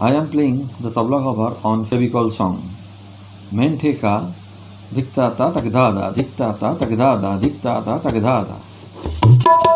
I am playing the tabla cover on Fevicol song. Main theka diktata takdada diktata takdada diktata takdada.